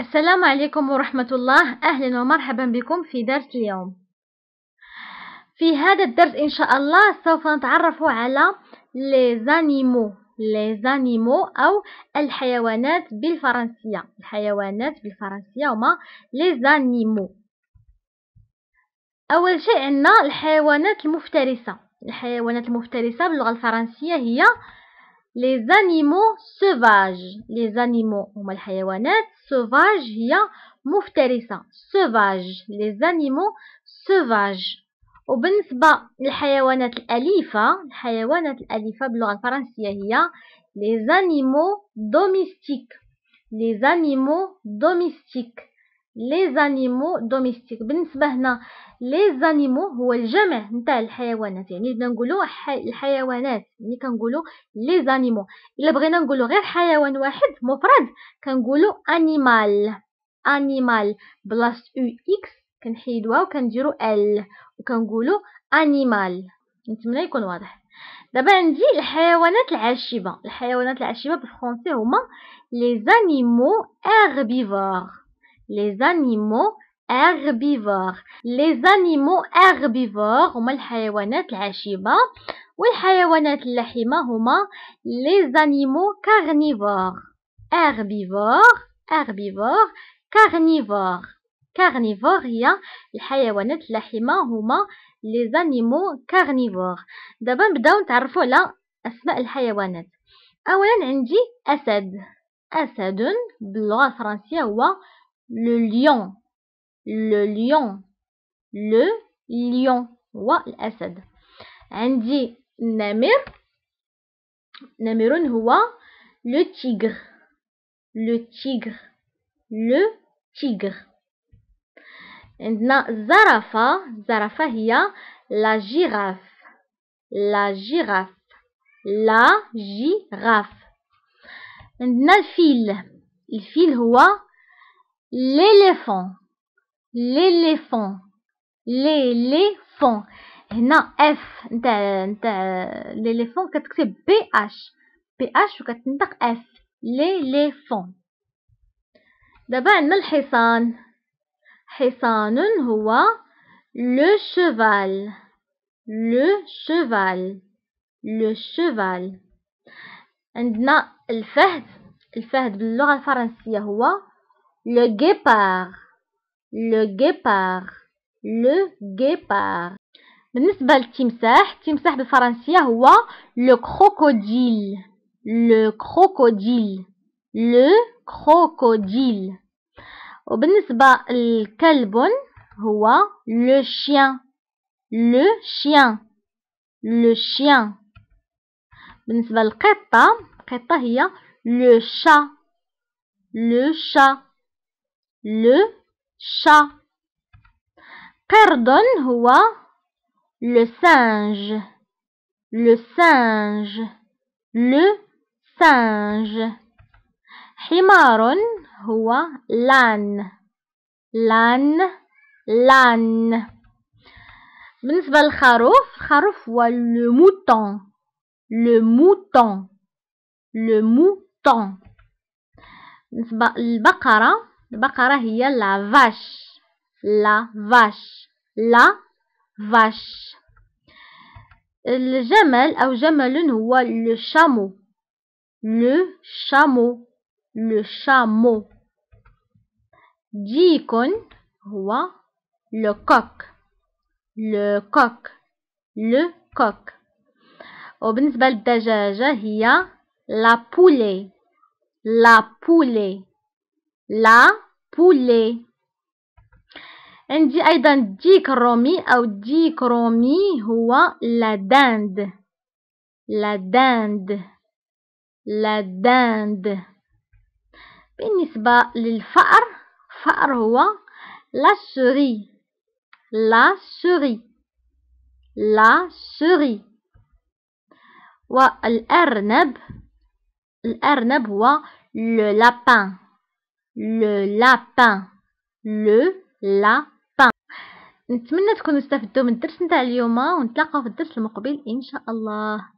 السلام عليكم ورحمة الله. أهلا ومرحبا بكم في درس اليوم. في هذا الدرس إن شاء الله سوف نتعرف على les animaux. أو الحيوانات بالفرنسية. الحيوانات بالفرنسية هما animaux. أول شيء عندنا الحيوانات المفترسة. الحيوانات المفترسة باللغة الفرنسية هي les animaux sauvages les animaux هما الحيوانات sauvage هي مفترسة sauvage les animaux sauvages وبالنسبة للحيوانات الأليفة الحيوانات الأليفة باللغة الفرنسية هي les animaux domestiques les animaux domestiques Les animaux domestiques. بالنسبة هنا les animaux هو الجمع نتاع الحيوانات. يعني بدنا نقولوا الحيوانات. يعني كنقولوا les animaux. إلا بغينا نقولوا غير حيوان واحد مفرد كنقولوا animal. Animal. بلاصه أو إكس كنحيدوها وكنديروا ال وكنقولوا animal. نتمنى يكون واضح. دابا عندي الحيوانات العاشبة. الحيوانات العاشبة بالفرنسي هما les animaux herbivores. Les animaux herbivores. Les animaux herbivores هما الحيوانات العشبة والحيوانات اللحمة هما les animaux carnivores. Herbivores herbivores carnivores. Carnivores هي الحيوانات اللحمة هما les animaux carnivores. دابا نبداو نتعرفوا على أسماء الحيوانات. أولا عندي أسد. أسد باللغة الفرنسية هو le lion le lion le lion والأسد عندي النمر نمر هو le tigre le tigre le tigre عندنا الزرافة الزرافة هي la girafe la girafe la girafe عندنا الفيل الفيل هو l'éléphant l'éléphant l'éléphant. هنا F نتاع نتاع l'éléphant كتكتب بي اش بي اش وكتنطق اف l'éléphant. دابا عندنا الحصان حصان هو le cheval. Le cheval. Le cheval. عندنا الفهد الفهد باللغة الفرنسية هو le guépard le guépard le guépard بالنسبة للتمساح التمساح بالفرنسية هو le crocodile le crocodile le crocodile وبالنسبة للكلب هو le chien le chien le chien بالنسبة للقطة القطة هي le chat le chat le chat قرد هو le singe le singe le singe حمار هو l'âne l'âne l'âne بالنسبة للخروف الخروف هو le mouton le mouton le mouton بالنسبة للبقرة البقرة هي لا فاش لا فاش لا فاش الجمل أو جمل هو لو شامو لو شامو لو شامو ديكون هو لو كوك لو كوك لو كوك وبالنسبة للدجاجة هي لا بولي لا بولي لا بولي عندي أيضا ديك الرومي أو ديك رومي هو لا داند لا داند لا داند بالنسبة للفأر فأر هو لا سوري لا سوري لا سوري والأرنب الأرنب هو لو لابان Le lapin. Le lapin. نتمنى تكونوا استفدتوا من الدرس نتاع اليوم ونتلاقاو في الدرس المقبل إن شاء الله.